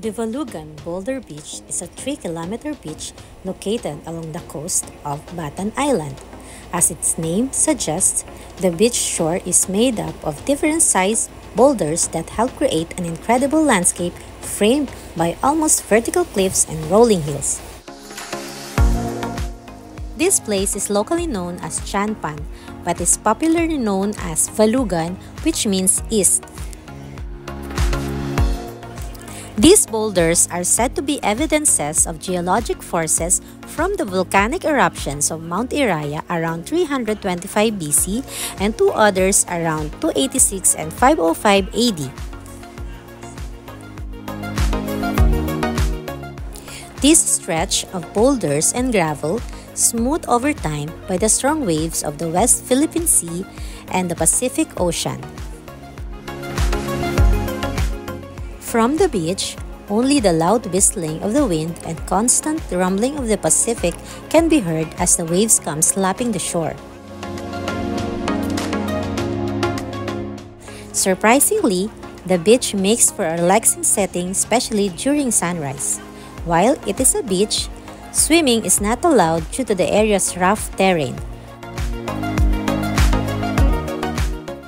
Divalugan Boulder Beach is a 3-kilometer beach located along the coast of Batan Island. As its name suggests, the beach shore is made up of different sized boulders that help create an incredible landscape framed by almost vertical cliffs and rolling hills. This place is locally known as Chanpan, but is popularly known as Valugan, which means east These boulders are said to be evidences of geologic forces from the volcanic eruptions of Mount Iraya around 325 BC and two others around 286 and 505 AD. This stretch of boulders and gravel, smoothed over time by the strong waves of the West Philippine Sea and the Pacific Ocean. From the beach, only the loud whistling of the wind and constant rumbling of the Pacific can be heard as the waves come slapping the shore. Surprisingly, the beach makes for a relaxing setting especially during sunrise. While it is a beach, swimming is not allowed due to the area's rough terrain.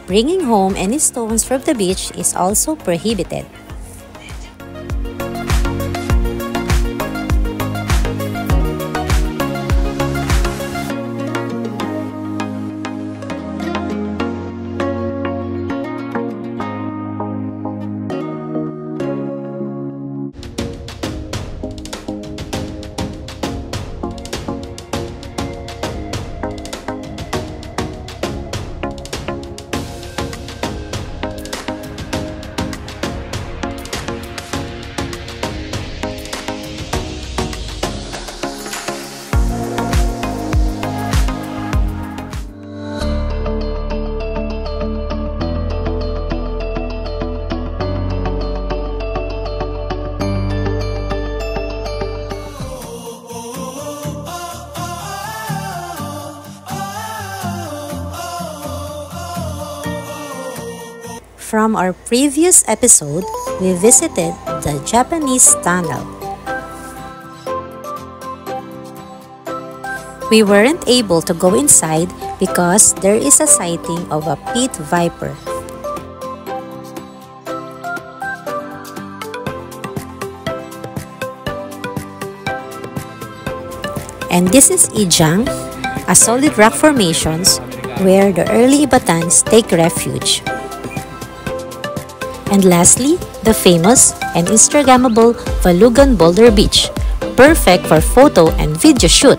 Bringing home any stones from the beach is also prohibited. From our previous episode, we visited the Japanese tunnel. We weren't able to go inside because there is a sighting of a pit viper. And this is Ijang, a solid rock formations where the early Ibatans take refuge. And lastly, the famous and Instagrammable Valugan Boulder Beach, perfect for photo and video shoot.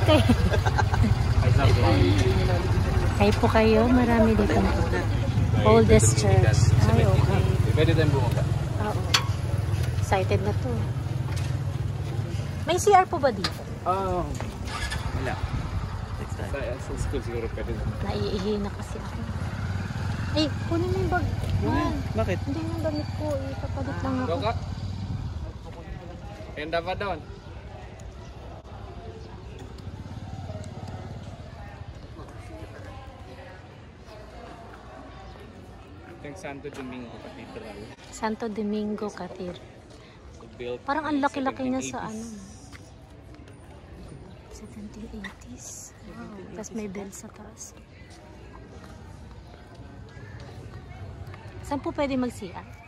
hi kay. Ay, sa vlog. Hi po kayo. Marami dito. Oldest church. Ay, okay. Pwede tayong bumaba. Oo. Excited na to. May CR po ba dito? Oh. Wala. Sa, school siguro pwede. Naiihi na kasi ako. Ay, kunin mo yung bag. Man, Bakit? hindi yung damit ko. Ipapalit lang ako. Go ka. Ganda pa doon. Santo Domingo Cathedral. Santo Domingo Cathedral. Parang ang laki-laki niya sa 1780s. ano. 1780s. Wow. Tapos may bell sa taas. Saan po pwede mag-CR?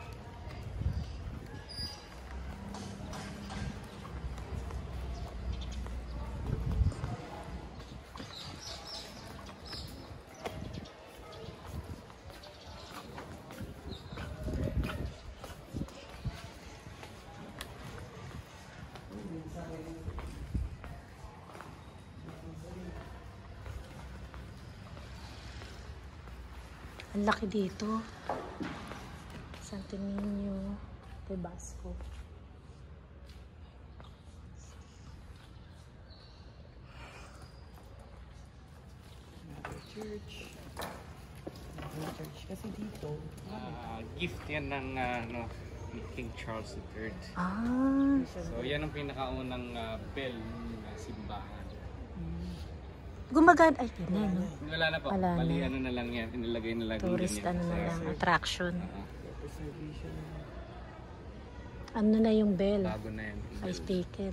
Ang laki dito. Santo Niño de Basco. Church. Church kasi dito. Ah, gift yan ng ah, ano, ni King Charles III. Ah, So yan ang pinakaunang ah, bell ng ah, simbahan. Gumagana. Ay, na, no? Wala na po. Wala na. Bali ano na lang yan. Inilagay na lang Tourist, ganyan. ano na lang, attraction. Ah, Ano na yung bell? bago na yan. Ay, speaker.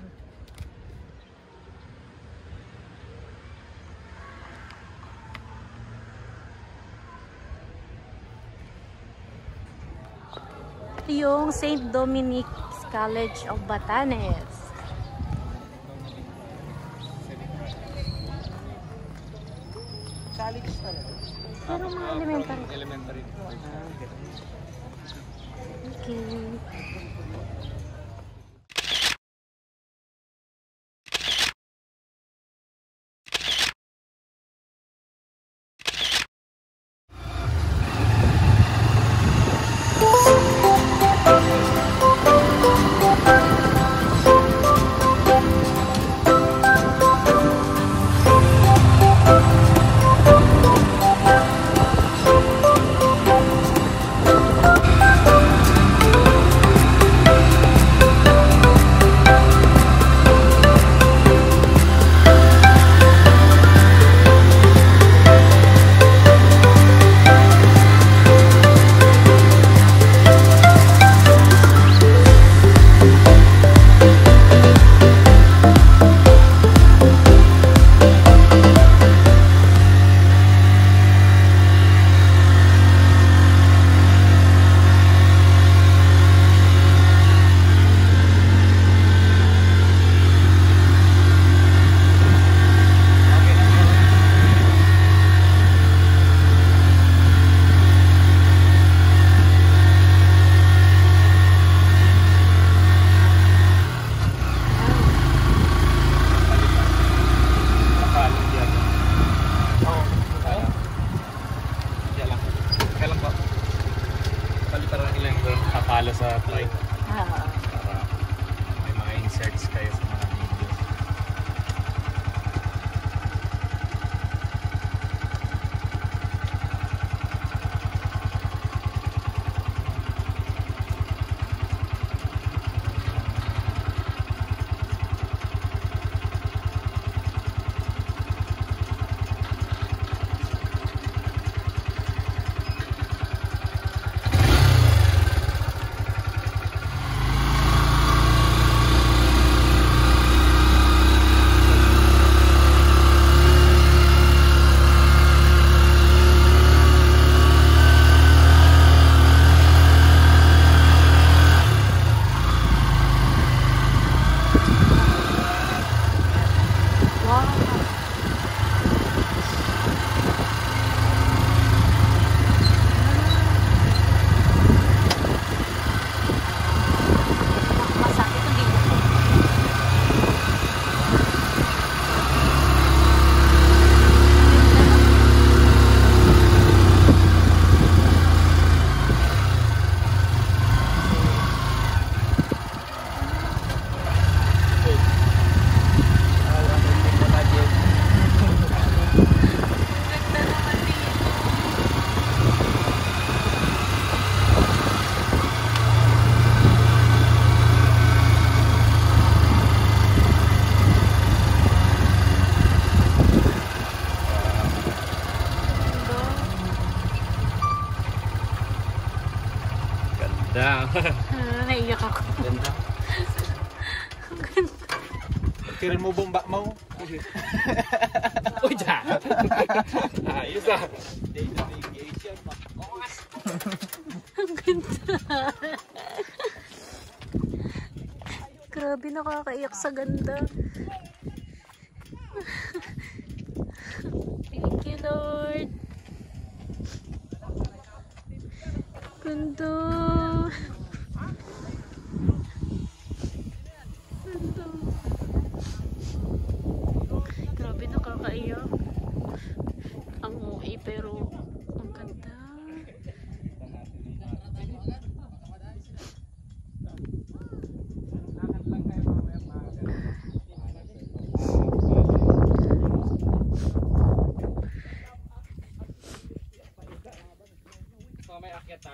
Yung St. Dominic's College of Batanes.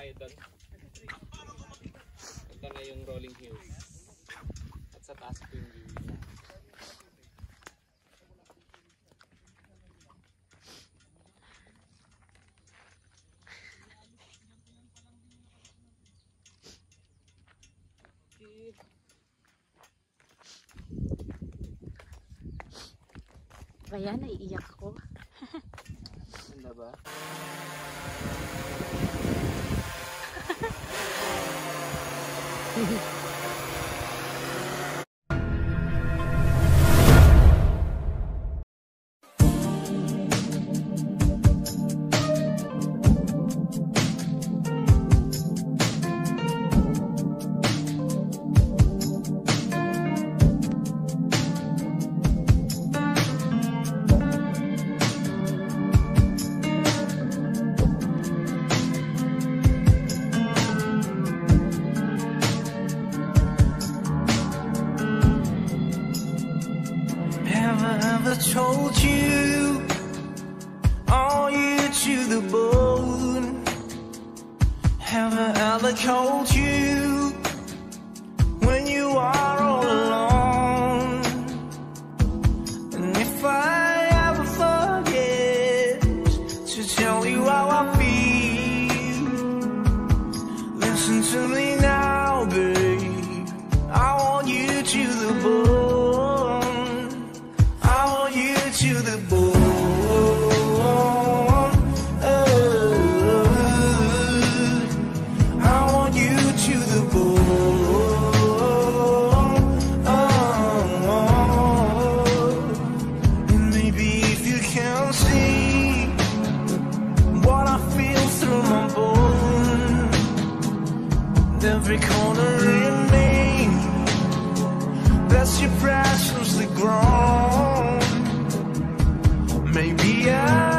tayo doon. Ganda na yung rolling hills. At sa taas po yung view. Kaya naiiyak ako. Ganda ba? Mm-hmm. Bless your precious ground. Maybe I.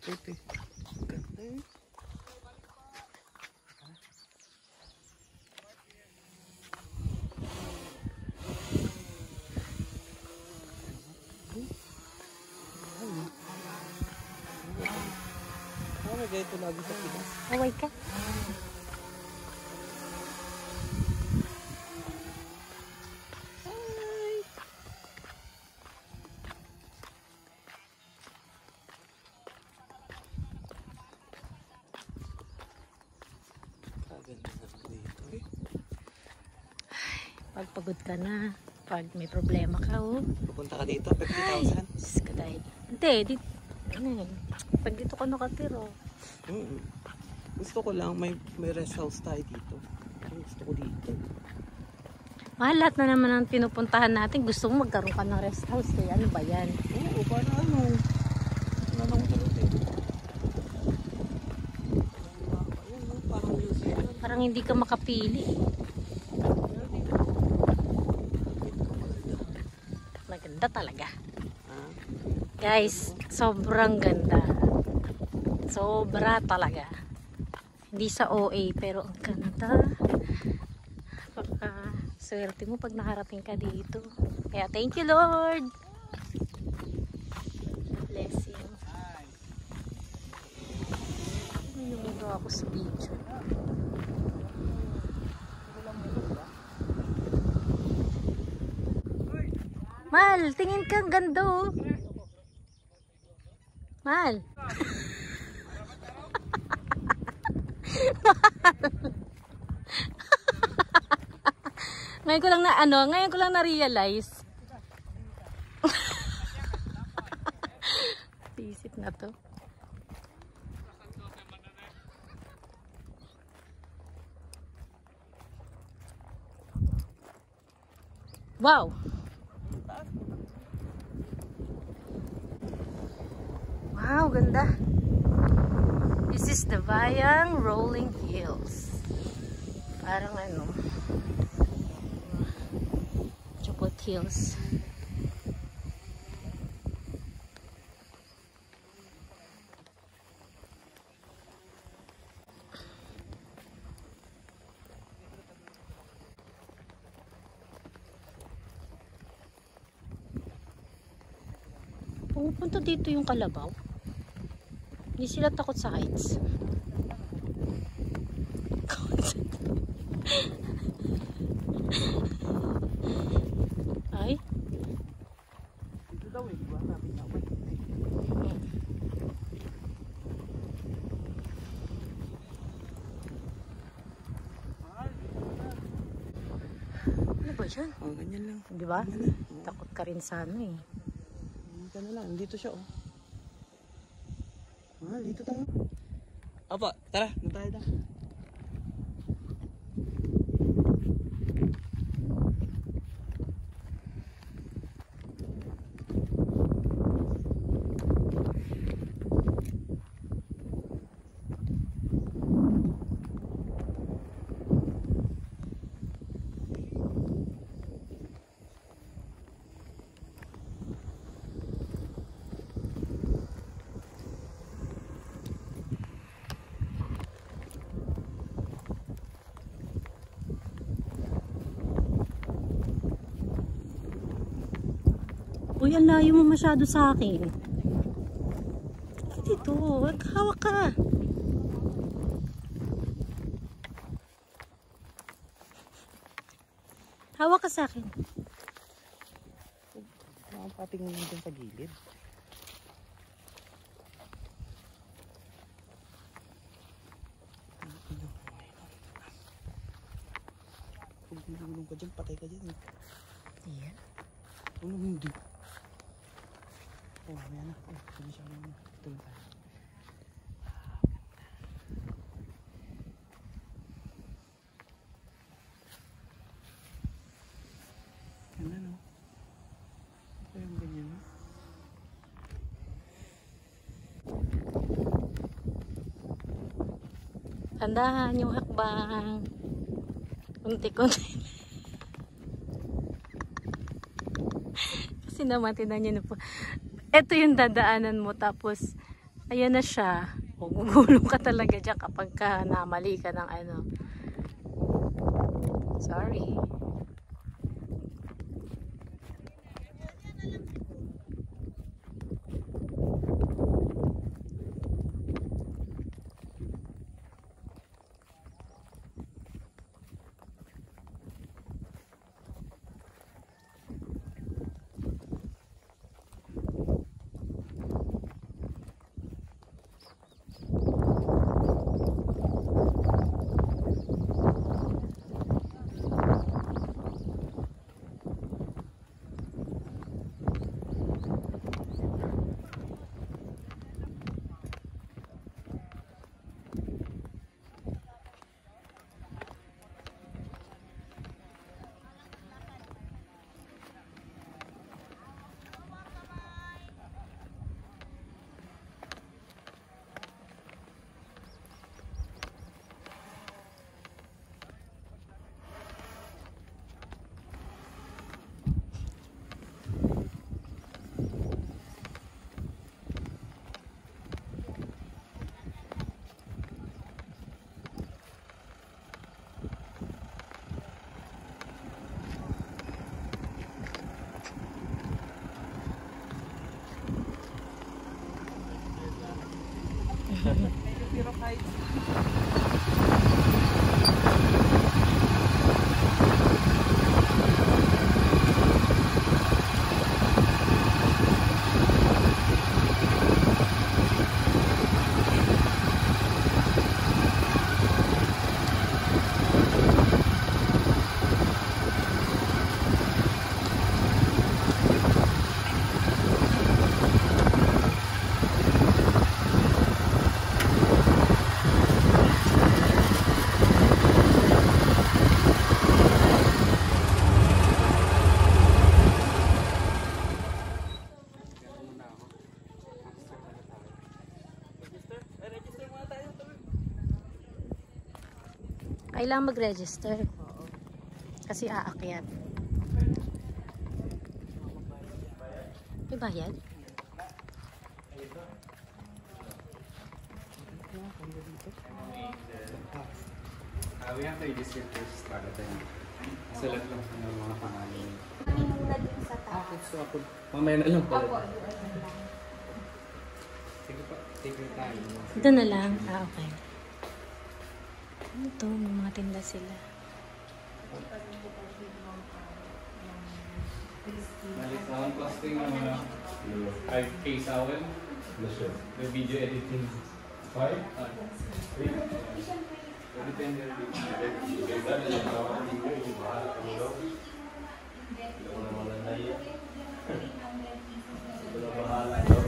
прийти. Pagod ka na, pag may problema ka, oh. Pupunta ka dito, Ay, 50,000. Diyos ko dahil. Hindi, di, ano yun. Pag dito ka nakatiro, Mm. Gusto ko lang may may rest house tayo dito. Ang Gusto ko dito. mahal lahat na naman ang pinupuntahan natin. Gusto mo magkaroon ka ng rest house. Kaya ano ba yan? Oo, paano ano? Ano nang tulog eh. Parang hindi ka makapili. Pero dito. Dito ka maganda. Maganda talaga. Guys, sobrang ganda. Sobra talaga. Hindi sa OA, pero ang ganda. Baka swerte mo pag nakarating ka dito. Kaya thank you, Lord. Blessing. Naninigo ako sa video. Mal, tingin ka ang ganda oh. Mal. ngayon ko lang na ano, ngayon ko lang na-realize. Isip na to. Wow! Ganda. This is the Bayang Rolling Hills. Parang ano, Chupot Hills. Pumupunta dito yung kalabaw. Hindi sila takot sa heights. Ay, dito daw eh, di ba? Sabi niya, wait. ano ba yan? Oh, ganyan lang. Di ba? Takot ka rin sa ano eh. Na lang, dito siya oh. Ah, dito tayo. Apa, tara, na tayo na. Ang layo mo masyado sa akin. Dito, hawak ka. Hawak ka sa akin. Ang pating mo dyan sa gilid. Pag nilulong ka dyan, patay ka dyan. Ayan. Ano hindi? Oh, may anak. Oh, hindi siya naman. Na tayo. Ano? Ito yung ganyan no? Tandahan yung hakbang. Kunti-kunti. Kasi naman, tinan nyo na po. Ito yung dadaanan mo, tapos Ayan na siya. Gugulong ka talaga dyan kapag ka namali ka ng ano. Sorry. Kailangan mag-register. Kasi aakyat. May bayad? Uh, we have to register first para tayo. Salat lang sa mga pangalan. Kami muna dun sa Ah, taas. so ako, mamaya na lang pala. Opo, doon na lang. Sige pa, take your time. Ito na lang. Ah, okay. Ano to? May mga tinda sila. Balik sa one plus thing, mga 5K sa akin. The video editing. Five? Depende rin. Yatang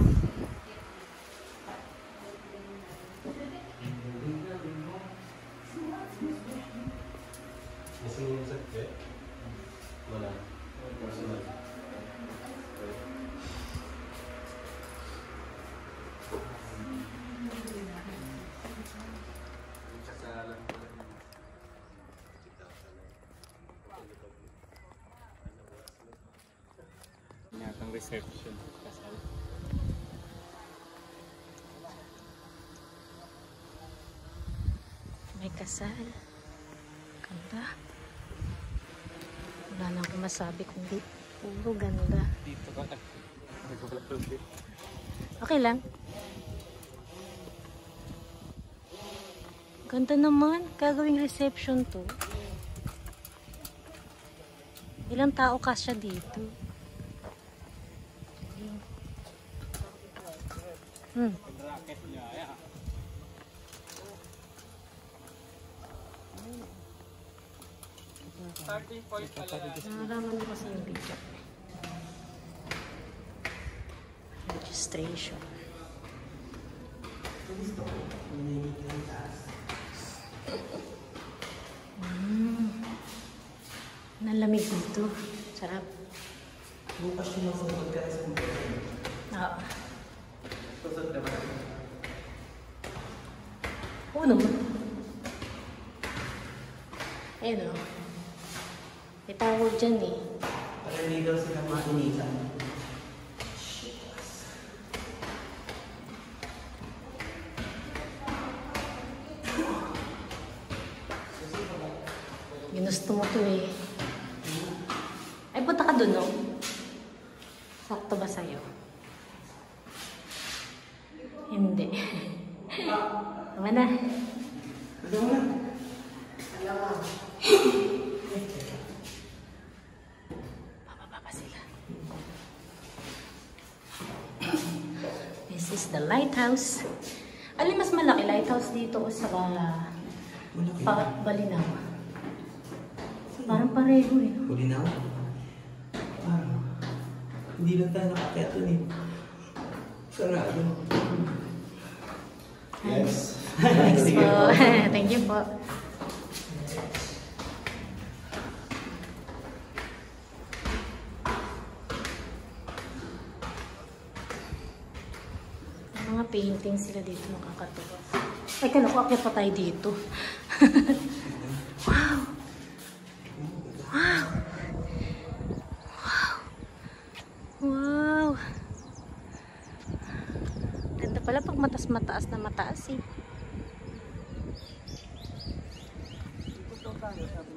reception. Kasal. May kasal. Ganda. Wala nang akong masabi kundi puro ganda. Dito ka. Okay lang. Ganda naman. Gagawing reception to. Ilang tao kasya dito? Hmm. Racket niya. Ayan. Starting point pala. Naraman ko kasi yung video. Registration. Mm. Nalamig dito. Sarap. Bukas yung masunod ka sa Oo. Sunod naman. Oo naman. Ayan o. May tawag dyan eh. Para hindi daw sila mainitan. Ginusto mo to eh. Ay, punta ka dun, no? Sakto ba sa'yo? Tama na. Bababa pa sila. This is the lighthouse. Alin mas malaki? Lighthouse dito o sa pa, Balinaw? Parang pareho eh. ako. Parang, hindi lang tayo nakakyat dun eh. Sarado. Thanks po. Thank you po. Mga painting sila dito nakakatuwa. Ay, kala ko akyat pa tayo dito. wow! Wow! Wow! Wow! Ganda pala pag matas-mataas na mataas eh. Thank